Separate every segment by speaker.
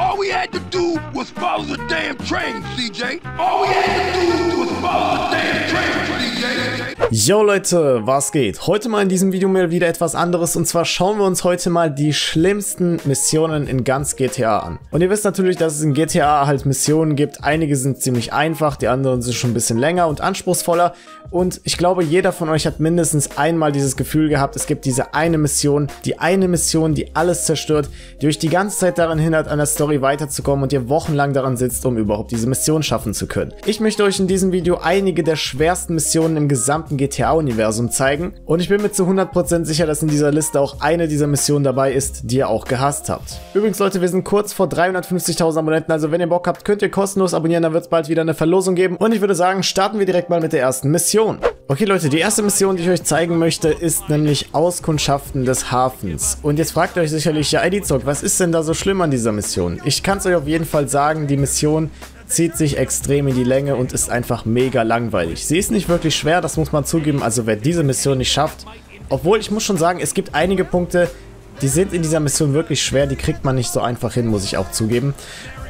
Speaker 1: All we had to do was follow the damn train, CJ. All we had to do was follow the damn train.
Speaker 2: Yo Leute, was geht? Heute mal in diesem Video mal wieder etwas anderes und zwar schauen wir uns heute mal die schlimmsten Missionen in ganz GTA an. Und ihr wisst natürlich, dass es in GTA halt Missionen gibt. Einige sind ziemlich einfach, die anderen sind schon ein bisschen länger und anspruchsvoller. Und ich glaube, jeder von euch hat mindestens einmal dieses Gefühl gehabt, es gibt diese eine Mission, die eine Mission, die alles zerstört, die euch die ganze Zeit daran hindert, an der Story weiterzukommen und ihr wochenlang daran sitzt, um überhaupt diese Mission schaffen zu können. Ich möchte euch in diesem Video einige der schwersten Missionen im gesamten GTA-Universum zeigen und ich bin mir zu 100% sicher, dass in dieser Liste auch eine dieser Missionen dabei ist, die ihr auch gehasst habt. Übrigens Leute, wir sind kurz vor 350.000 Abonnenten, also wenn ihr Bock habt, könnt ihr kostenlos abonnieren, dann wird es bald wieder eine Verlosung geben und ich würde sagen, starten wir direkt mal mit der ersten Mission. Okay Leute, die erste Mission, die ich euch zeigen möchte, ist nämlich Auskundschaften des Hafens. Und jetzt fragt euch sicherlich, ja Edizog, was ist denn da so schlimm an dieser Mission? Ich kann es euch auf jeden Fall sagen, die Mission zieht sich extrem in die Länge und ist einfach mega langweilig. Sie ist nicht wirklich schwer, das muss man zugeben, also wer diese Mission nicht schafft, obwohl ich muss schon sagen, es gibt einige Punkte, die sind in dieser Mission wirklich schwer, die kriegt man nicht so einfach hin, muss ich auch zugeben.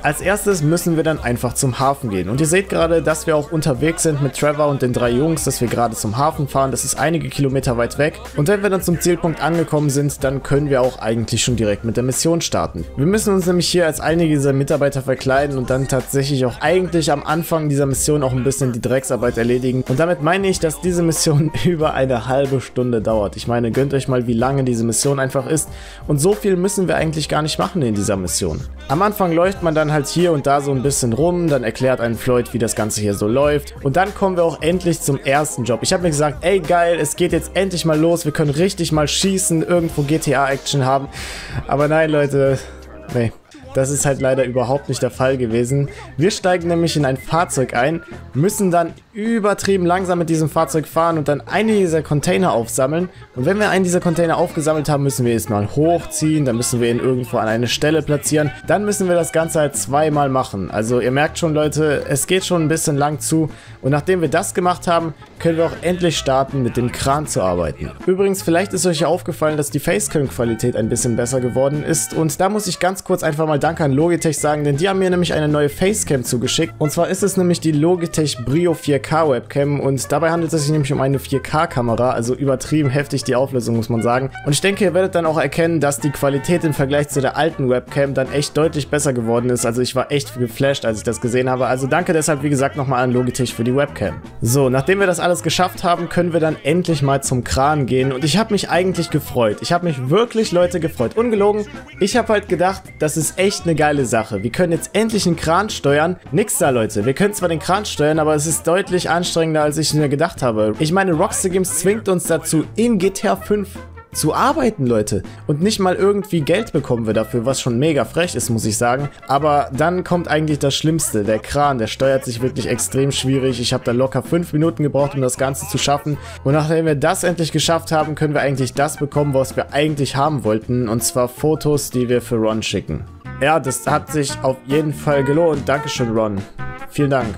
Speaker 2: Als erstes müssen wir dann einfach zum Hafen gehen. Und ihr seht gerade, dass wir auch unterwegs sind mit Trevor und den drei Jungs, dass wir gerade zum Hafen fahren. Das ist einige Kilometer weit weg. Und wenn wir dann zum Zielpunkt angekommen sind, dann können wir auch eigentlich schon direkt mit der Mission starten. Wir müssen uns nämlich hier als einige dieser Mitarbeiter verkleiden und dann tatsächlich auch eigentlich am Anfang dieser Mission auch ein bisschen die Drecksarbeit erledigen. Und damit meine ich, dass diese Mission über eine halbe Stunde dauert. Ich meine, gönnt euch mal, wie lange diese Mission einfach ist. Und so viel müssen wir eigentlich gar nicht machen in dieser Mission. Am Anfang läuft man dann halt hier und da so ein bisschen rum, dann erklärt ein Floyd, wie das Ganze hier so läuft. Und dann kommen wir auch endlich zum ersten Job. Ich habe mir gesagt, ey geil, es geht jetzt endlich mal los, wir können richtig mal schießen, irgendwo GTA-Action haben. Aber nein, Leute, nee. Das ist halt leider überhaupt nicht der Fall gewesen. Wir steigen nämlich in ein Fahrzeug ein, müssen dann übertrieben langsam mit diesem Fahrzeug fahren und dann einige dieser Container aufsammeln. Und wenn wir einen dieser Container aufgesammelt haben, müssen wir erstmal hochziehen, dann müssen wir ihn irgendwo an eine Stelle platzieren. Dann müssen wir das Ganze halt zweimal machen. Also ihr merkt schon, Leute, es geht schon ein bisschen lang zu. Und nachdem wir das gemacht haben, können wir auch endlich starten, mit dem Kran zu arbeiten. Übrigens, vielleicht ist euch ja aufgefallen, dass die Facecam-Qualität ein bisschen besser geworden ist. Und da muss ich ganz kurz einfach mal Danke an Logitech sagen, denn die haben mir nämlich eine neue Facecam zugeschickt. Und zwar ist es nämlich die Logitech Brio 4K Webcam und dabei handelt es sich nämlich um eine 4K Kamera, also übertrieben heftig die Auflösung muss man sagen. Und ich denke, ihr werdet dann auch erkennen, dass die Qualität im Vergleich zu der alten Webcam dann echt deutlich besser geworden ist. Also ich war echt geflasht, als ich das gesehen habe. Also danke deshalb, wie gesagt, nochmal an Logitech für die Webcam. So, nachdem wir das alles geschafft haben, können wir dann endlich mal zum Kran gehen. Und ich habe mich eigentlich gefreut. Ich habe mich wirklich, Leute, gefreut. Ungelogen, ich habe halt gedacht, das ist echt echt eine geile Sache. Wir können jetzt endlich einen Kran steuern. Nix da, Leute. Wir können zwar den Kran steuern, aber es ist deutlich anstrengender, als ich mir gedacht habe. Ich meine, Rockstar Games zwingt uns dazu, in GTA 5 zu arbeiten, Leute. Und nicht mal irgendwie Geld bekommen wir dafür, was schon mega frech ist, muss ich sagen. Aber dann kommt eigentlich das Schlimmste. Der Kran, der steuert sich wirklich extrem schwierig. Ich habe da locker 5 Minuten gebraucht, um das Ganze zu schaffen. Und nachdem wir das endlich geschafft haben, können wir eigentlich das bekommen, was wir eigentlich haben wollten. Und zwar Fotos, die wir für Ron schicken. Ja, das hat sich auf jeden Fall gelohnt. Dankeschön, Ron. Vielen Dank.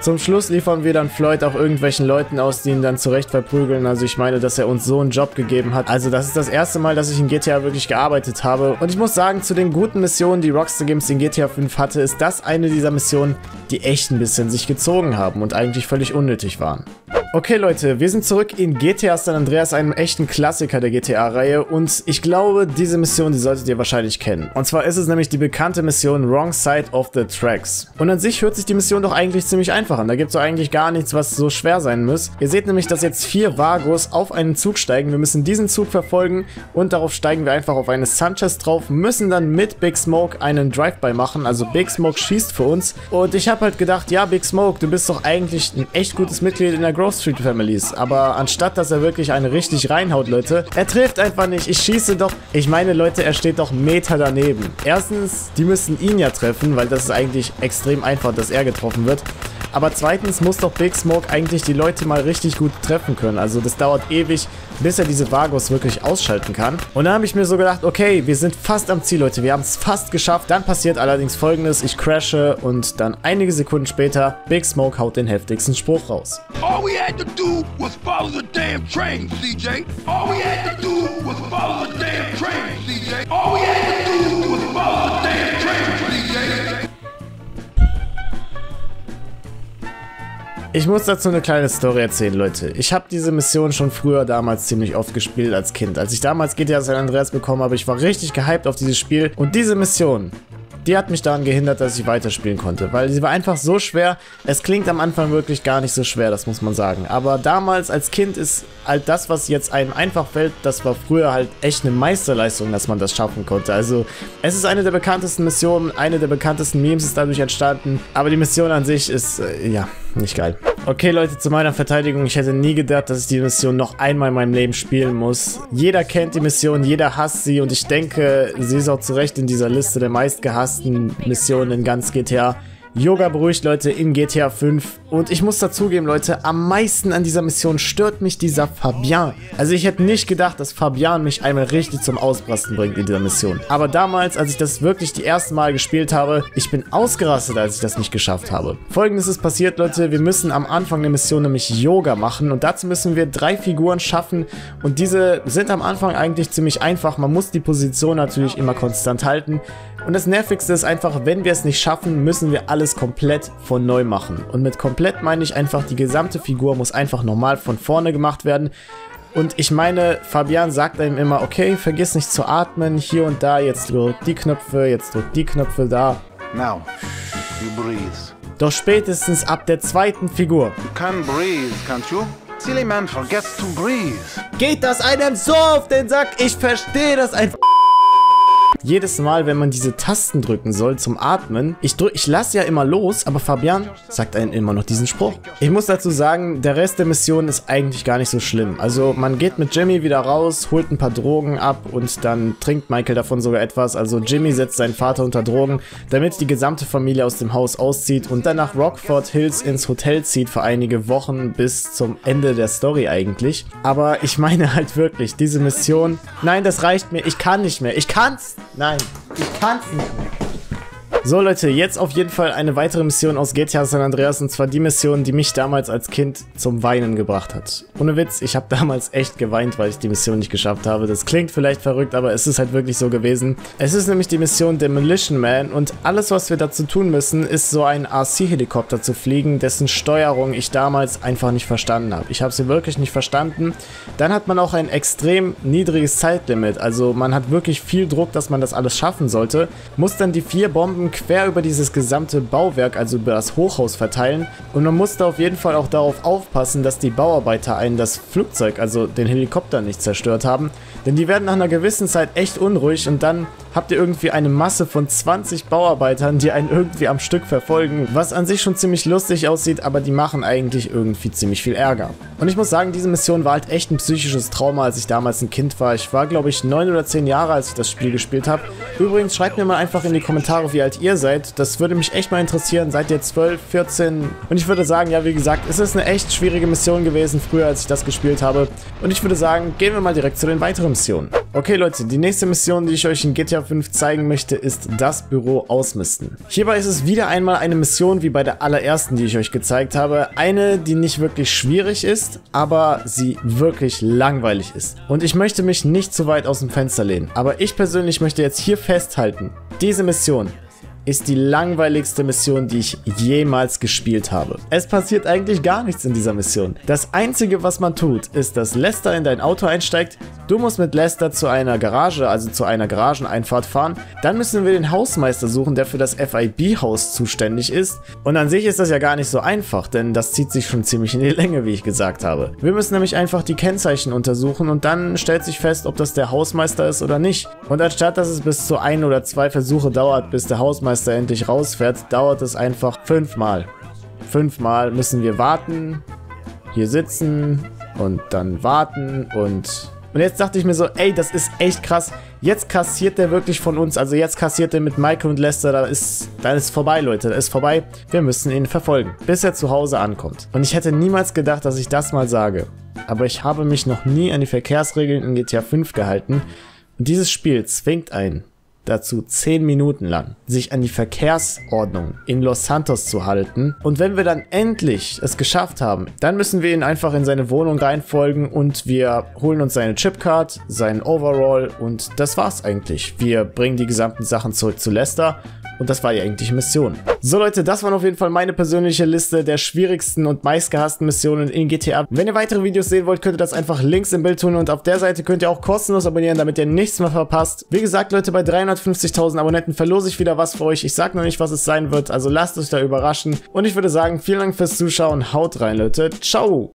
Speaker 2: Zum Schluss liefern wir dann Floyd auch irgendwelchen Leuten aus, die ihn dann zurecht verprügeln. Also ich meine, dass er uns so einen Job gegeben hat. Also das ist das erste Mal, dass ich in GTA wirklich gearbeitet habe. Und ich muss sagen, zu den guten Missionen, die Rockstar Games in GTA 5 hatte, ist das eine dieser Missionen, die echt ein bisschen sich gezogen haben und eigentlich völlig unnötig waren. Okay Leute, wir sind zurück in GTA San Andreas, einem echten Klassiker der GTA-Reihe und ich glaube, diese Mission, die solltet ihr wahrscheinlich kennen. Und zwar ist es nämlich die bekannte Mission Wrong Side of the Tracks. Und an sich hört sich die Mission doch eigentlich ziemlich einfach an, da gibt es doch eigentlich gar nichts, was so schwer sein muss. Ihr seht nämlich, dass jetzt vier Vagos auf einen Zug steigen, wir müssen diesen Zug verfolgen und darauf steigen wir einfach auf eine Sanchez drauf, müssen dann mit Big Smoke einen Drive-By machen, also Big Smoke schießt für uns und ich habe halt gedacht, ja Big Smoke, du bist doch eigentlich ein echt gutes Mitglied in der Growth Street Families. Aber anstatt, dass er wirklich eine richtig reinhaut, Leute, er trifft einfach nicht. Ich schieße doch. Ich meine, Leute, er steht doch Meter daneben. Erstens, die müssen ihn ja treffen, weil das ist eigentlich extrem einfach, dass er getroffen wird. Aber zweitens muss doch Big Smoke eigentlich die Leute mal richtig gut treffen können. Also das dauert ewig, bis er diese Vagos wirklich ausschalten kann. Und da habe ich mir so gedacht, okay, wir sind fast am Ziel, Leute. Wir haben es fast geschafft. Dann passiert allerdings folgendes. Ich crashe und dann einige Sekunden später, Big Smoke haut den heftigsten Spruch raus.
Speaker 1: All we had to do was follow the damn train, CJ. All we had to do was follow the damn train, CJ. All we had to do was follow the damn train, CJ.
Speaker 2: Ich muss dazu eine kleine Story erzählen, Leute. Ich habe diese Mission schon früher damals ziemlich oft gespielt als Kind. Als ich damals GTA San Andreas bekommen habe, ich war richtig gehypt auf dieses Spiel. Und diese Mission, die hat mich daran gehindert, dass ich weiterspielen konnte, weil sie war einfach so schwer. Es klingt am Anfang wirklich gar nicht so schwer, das muss man sagen. Aber damals als Kind ist halt das, was jetzt einem einfach fällt, das war früher halt echt eine Meisterleistung, dass man das schaffen konnte. Also es ist eine der bekanntesten Missionen, eine der bekanntesten Memes ist dadurch entstanden, aber die Mission an sich ist, äh, ja, nicht geil. Okay, Leute, zu meiner Verteidigung. Ich hätte nie gedacht, dass ich die Mission noch einmal in meinem Leben spielen muss. Jeder kennt die Mission, jeder hasst sie und ich denke, sie ist auch zu Recht in dieser Liste der meistgehassten Missionen in ganz GTA. Yoga beruhigt Leute in GTA 5. Und ich muss dazugeben, Leute, am meisten an dieser Mission stört mich dieser Fabian. Also ich hätte nicht gedacht, dass Fabian mich einmal richtig zum Ausbrasten bringt in dieser Mission. Aber damals, als ich das wirklich die erste Mal gespielt habe, ich bin ausgerastet, als ich das nicht geschafft habe. Folgendes ist passiert, Leute. Wir müssen am Anfang der Mission nämlich Yoga machen. Und dazu müssen wir drei Figuren schaffen. Und diese sind am Anfang eigentlich ziemlich einfach. Man muss die Position natürlich immer konstant halten. Und das Nervigste ist einfach, wenn wir es nicht schaffen, müssen wir alles komplett von neu machen. Und mit komplett meine ich einfach, die gesamte Figur muss einfach normal von vorne gemacht werden. Und ich meine, Fabian sagt einem immer, okay, vergiss nicht zu atmen, hier und da, jetzt drückt die Knöpfe, jetzt drückt die Knöpfe da. Now, you breathe. Doch spätestens ab der zweiten Figur. You can breathe, can't you? Silly man forgets to breathe. Geht das einem so auf den Sack? Ich verstehe das einfach jedes Mal, wenn man diese Tasten drücken soll zum Atmen, ich, drück, ich lasse ja immer los, aber Fabian sagt einen immer noch diesen Spruch. Ich muss dazu sagen, der Rest der Mission ist eigentlich gar nicht so schlimm. Also man geht mit Jimmy wieder raus, holt ein paar Drogen ab und dann trinkt Michael davon sogar etwas. Also Jimmy setzt seinen Vater unter Drogen, damit die gesamte Familie aus dem Haus auszieht und dann nach Rockford Hills ins Hotel zieht für einige Wochen bis zum Ende der Story eigentlich. Aber ich meine halt wirklich, diese Mission, nein, das reicht mir, ich kann nicht mehr, ich kann's Nein, ich kann's nicht mehr. So Leute, jetzt auf jeden Fall eine weitere Mission aus GTA San Andreas und zwar die Mission, die mich damals als Kind zum Weinen gebracht hat. Ohne Witz, ich habe damals echt geweint, weil ich die Mission nicht geschafft habe. Das klingt vielleicht verrückt, aber es ist halt wirklich so gewesen. Es ist nämlich die Mission Demolition Man und alles, was wir dazu tun müssen, ist so ein RC-Helikopter zu fliegen, dessen Steuerung ich damals einfach nicht verstanden habe. Ich habe sie wirklich nicht verstanden. Dann hat man auch ein extrem niedriges Zeitlimit, also man hat wirklich viel Druck, dass man das alles schaffen sollte. Muss dann die vier Bomben quer über dieses gesamte Bauwerk, also über das Hochhaus verteilen. Und man musste auf jeden Fall auch darauf aufpassen, dass die Bauarbeiter einen das Flugzeug, also den Helikopter nicht zerstört haben. Denn die werden nach einer gewissen Zeit echt unruhig und dann habt ihr irgendwie eine Masse von 20 Bauarbeitern, die einen irgendwie am Stück verfolgen, was an sich schon ziemlich lustig aussieht, aber die machen eigentlich irgendwie ziemlich viel Ärger. Und ich muss sagen, diese Mission war halt echt ein psychisches Trauma, als ich damals ein Kind war. Ich war, glaube ich, 9 oder 10 Jahre, als ich das Spiel gespielt habe. Übrigens, schreibt mir mal einfach in die Kommentare, wie alt ihr seid. Das würde mich echt mal interessieren. Seid ihr 12, 14? Und ich würde sagen, ja, wie gesagt, es ist eine echt schwierige Mission gewesen, früher, als ich das gespielt habe. Und ich würde sagen, gehen wir mal direkt zu den weiteren Missionen. Okay, Leute, die nächste Mission, die ich euch in GTA 5 zeigen möchte, ist das Büro ausmisten. Hierbei ist es wieder einmal eine Mission wie bei der allerersten, die ich euch gezeigt habe. Eine, die nicht wirklich schwierig ist, aber sie wirklich langweilig ist. Und ich möchte mich nicht zu weit aus dem Fenster lehnen. Aber ich persönlich möchte jetzt hier festhalten, diese Mission ist die langweiligste Mission, die ich jemals gespielt habe. Es passiert eigentlich gar nichts in dieser Mission. Das einzige, was man tut, ist, dass Lester in dein Auto einsteigt, du musst mit Lester zu einer Garage, also zu einer Garageneinfahrt fahren, dann müssen wir den Hausmeister suchen, der für das FIB-Haus zuständig ist. Und an sich ist das ja gar nicht so einfach, denn das zieht sich schon ziemlich in die Länge, wie ich gesagt habe. Wir müssen nämlich einfach die Kennzeichen untersuchen und dann stellt sich fest, ob das der Hausmeister ist oder nicht. Und anstatt, dass es bis zu ein oder zwei Versuche dauert, bis der Hausmeister endlich rausfährt, dauert es einfach fünfmal. Fünfmal müssen wir warten, hier sitzen und dann warten und... Und jetzt dachte ich mir so, ey, das ist echt krass. Jetzt kassiert der wirklich von uns, also jetzt kassiert er mit Michael und Lester, da ist, da ist vorbei, Leute, da ist vorbei. Wir müssen ihn verfolgen, bis er zu Hause ankommt. Und ich hätte niemals gedacht, dass ich das mal sage. Aber ich habe mich noch nie an die Verkehrsregeln in GTA 5 gehalten. Und dieses Spiel zwingt einen, dazu 10 Minuten lang, sich an die Verkehrsordnung in Los Santos zu halten. Und wenn wir dann endlich es geschafft haben, dann müssen wir ihn einfach in seine Wohnung reinfolgen und wir holen uns seine Chipcard, seinen Overall und das war's eigentlich. Wir bringen die gesamten Sachen zurück zu Lester und das war die eigentliche Mission. So Leute, das waren auf jeden Fall meine persönliche Liste der schwierigsten und meistgehassten Missionen in GTA. Wenn ihr weitere Videos sehen wollt, könnt ihr das einfach links im Bild tun und auf der Seite könnt ihr auch kostenlos abonnieren, damit ihr nichts mehr verpasst. Wie gesagt Leute, bei 350.000 Abonnenten verlose ich wieder was für euch. Ich sag noch nicht, was es sein wird, also lasst euch da überraschen. Und ich würde sagen, vielen Dank fürs Zuschauen, haut rein Leute, ciao!